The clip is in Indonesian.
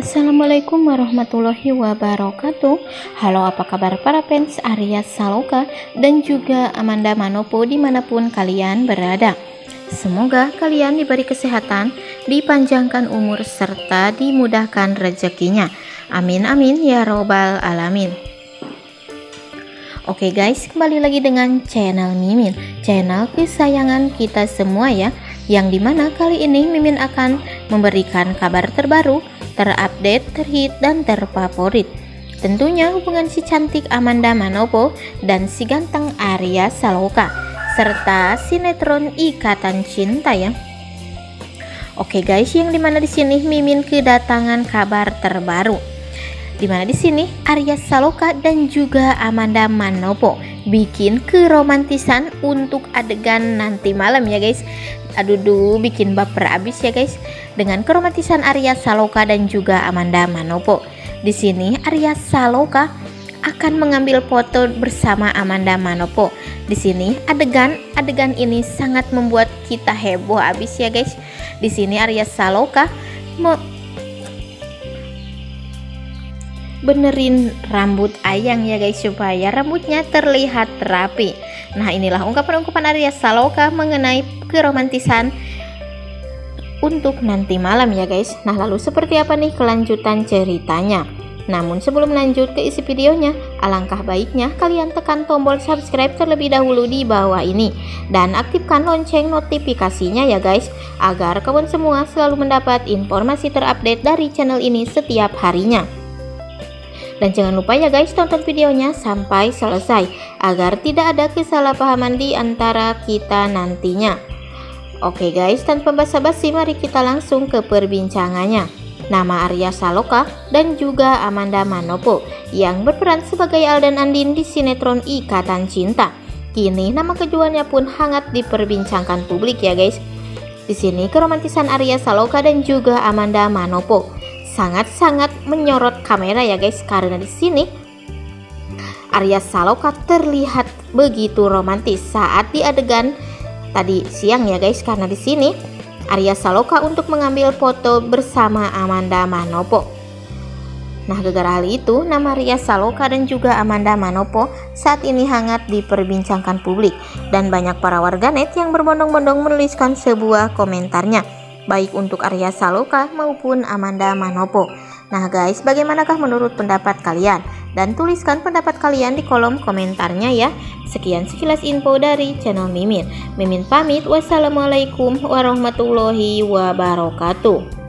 Assalamualaikum warahmatullahi wabarakatuh. Halo apa kabar para fans Arya Saloka dan juga Amanda Manopo di mana pun kalian berada? Semoga kalian diberi kesehatan, dipanjangkan umur serta dimudahkan rezekinya. Amin amin ya robbal alamin. Oke guys, kembali lagi dengan channel Mimin. Channel kesayangan kita semua ya Yang di mana kali ini Mimin akan memberikan kabar terbaru terupdate, terhit, dan terfavorit. Tentunya hubungan si cantik Amanda Manopo dan si ganteng Arya Saloka serta sinetron Ikatan Cinta ya. Oke guys, yang di mana di sini Mimin kedatangan kabar terbaru. Di mana di sini Arya Saloka dan juga Amanda Manopo bikin keromantisan untuk adegan nanti malam ya guys aduh duh bikin baper abis ya guys dengan keromantisan Arya Saloka dan juga Amanda Manopo. Di sini Arya Saloka akan mengambil foto bersama Amanda Manopo. Di sini adegan adegan ini sangat membuat kita heboh abis ya guys. Di sini Arya Saloka benerin rambut ayang ya guys supaya rambutnya terlihat rapi. Nah inilah ungkapan-ungkapan Arya Saloka mengenai keromantisan untuk nanti malam ya guys Nah lalu seperti apa nih kelanjutan ceritanya namun sebelum lanjut ke isi videonya, alangkah baiknya kalian tekan tombol subscribe terlebih dahulu di bawah ini dan aktifkan lonceng notifikasinya ya guys agar kawan semua selalu mendapat informasi terupdate dari channel ini setiap harinya. Dan jangan lupa ya guys tonton videonya sampai selesai agar tidak ada kesalahpahaman di antara kita nantinya. Oke guys, tanpa basa-basi mari kita langsung ke perbincangannya. Nama Arya Saloka dan juga Amanda Manopo yang berperan sebagai Aldan Andin di sinetron Ikatan Cinta. Kini nama keduanya pun hangat diperbincangkan publik ya guys. Di sini keromantisan Arya Saloka dan juga Amanda Manopo sangat-sangat menyorot kamera ya guys karena di sini Arya Saloka terlihat begitu romantis saat di adegan tadi siang ya guys karena di sini Arya Saloka untuk mengambil foto bersama Amanda Manopo. Nah, gara-gara hal itu, nama Arya Saloka dan juga Amanda Manopo saat ini hangat diperbincangkan publik dan banyak para warganet yang berbondong-bondong menuliskan sebuah komentarnya, baik untuk Arya Saloka maupun Amanda Manopo. Nah guys, bagaimanakah menurut pendapat kalian? Dan tuliskan pendapat kalian di kolom komentarnya ya. Sekian sekilas info dari channel Mimin. Mimin pamit. Wassalamualaikum warahmatullahi wabarakatuh.